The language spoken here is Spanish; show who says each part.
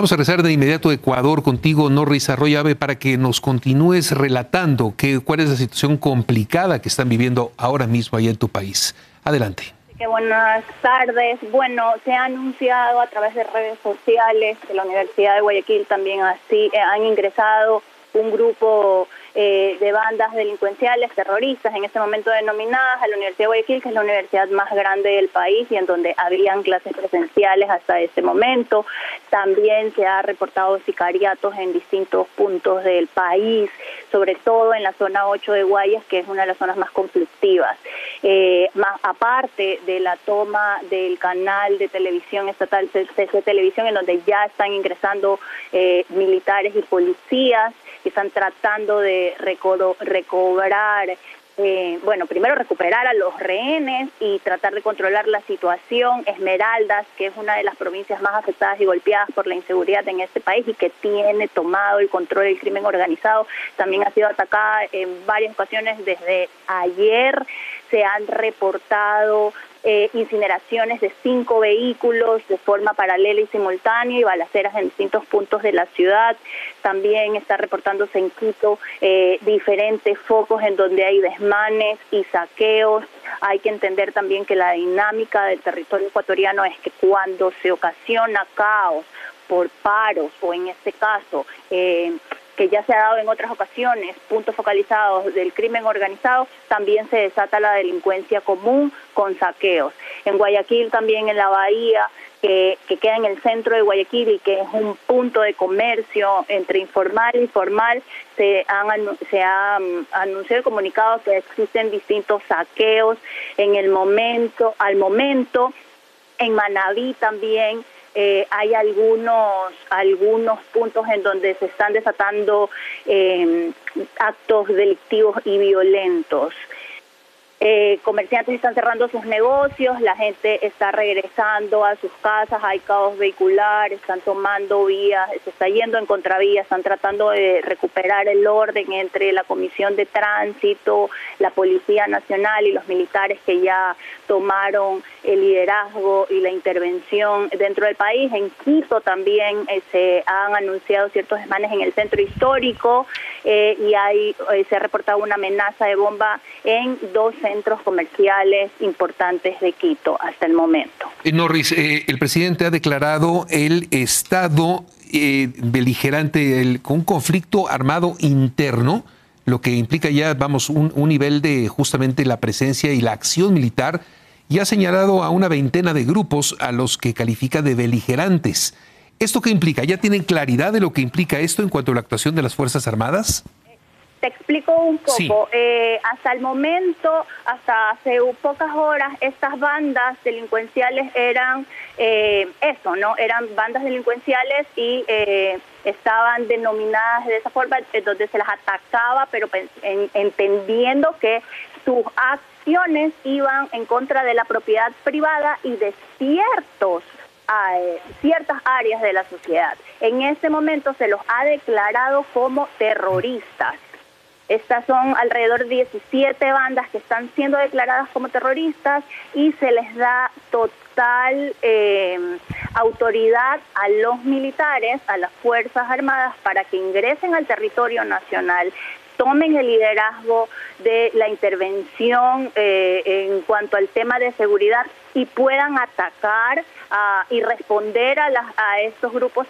Speaker 1: Vamos a regresar de inmediato a Ecuador contigo, Norris Arroyave, para que nos continúes relatando qué, cuál es la situación complicada que están viviendo ahora mismo allá en tu país. Adelante.
Speaker 2: buenas tardes. Bueno, se ha anunciado a través de redes sociales que la Universidad de Guayaquil también así eh, han ingresado un grupo eh, de bandas delincuenciales, terroristas, en este momento denominadas a la Universidad de Guayaquil, que es la universidad más grande del país y en donde habían clases presenciales hasta ese momento. También se ha reportado sicariatos en distintos puntos del país, sobre todo en la zona 8 de Guayas, que es una de las zonas más conflictivas. Eh, más aparte de la toma del canal de televisión estatal CC Televisión, en donde ya están ingresando eh, militares y policías que están tratando de recobrar eh, bueno, primero recuperar a los rehenes y tratar de controlar la situación. Esmeraldas, que es una de las provincias más afectadas y golpeadas por la inseguridad en este país y que tiene tomado el control del crimen organizado, también ha sido atacada en varias ocasiones desde ayer. Se han reportado eh, incineraciones de cinco vehículos de forma paralela y simultánea y balaceras en distintos puntos de la ciudad. También está reportándose en Quito eh, diferentes focos en donde hay desmanes y saqueos. Hay que entender también que la dinámica del territorio ecuatoriano es que cuando se ocasiona caos por paros o en este caso eh, que ya se ha dado en otras ocasiones, puntos focalizados del crimen organizado, también se desata la delincuencia común con saqueos. En Guayaquil también en la bahía, que, queda en el centro de Guayaquil y que es un punto de comercio entre informal y formal, se han se ha mm, anunciado y comunicado que existen distintos saqueos en el momento, al momento, en Manabí también eh, hay algunos, algunos puntos en donde se están desatando eh, actos delictivos y violentos. Eh, comerciantes están cerrando sus negocios, la gente está regresando a sus casas, hay caos vehicular, están tomando vías, se está yendo en contravía, están tratando de recuperar el orden entre la Comisión de Tránsito, la Policía Nacional y los militares que ya tomaron el liderazgo y la intervención dentro del país. En Quito también eh, se han anunciado ciertos desmanes en el centro histórico eh, y hay, se ha reportado una amenaza de bomba en dos centros comerciales importantes de Quito hasta el momento.
Speaker 1: Eh, Norris, eh, el presidente ha declarado el estado eh, beligerante con un conflicto armado interno, lo que implica ya, vamos, un, un nivel de justamente la presencia y la acción militar, y ha señalado a una veintena de grupos a los que califica de beligerantes. ¿Esto qué implica? ¿Ya tienen claridad de lo que implica esto en cuanto a la actuación de las Fuerzas Armadas?
Speaker 2: Te explico un poco. Eh, hasta el momento, hasta hace pocas horas, estas bandas delincuenciales eran eh, eso, ¿no? Eran bandas delincuenciales y eh, estaban denominadas de esa forma, donde se las atacaba, pero entendiendo que sus acciones iban en contra de la propiedad privada y de ciertos ciertas áreas de la sociedad. En este momento se los ha declarado como terroristas. Estas son alrededor de 17 bandas que están siendo declaradas como terroristas y se les da total eh, autoridad a los militares, a las Fuerzas Armadas, para que ingresen al territorio nacional, tomen el liderazgo de la intervención eh, en cuanto al tema de seguridad y puedan atacar ah, y responder a, a estos grupos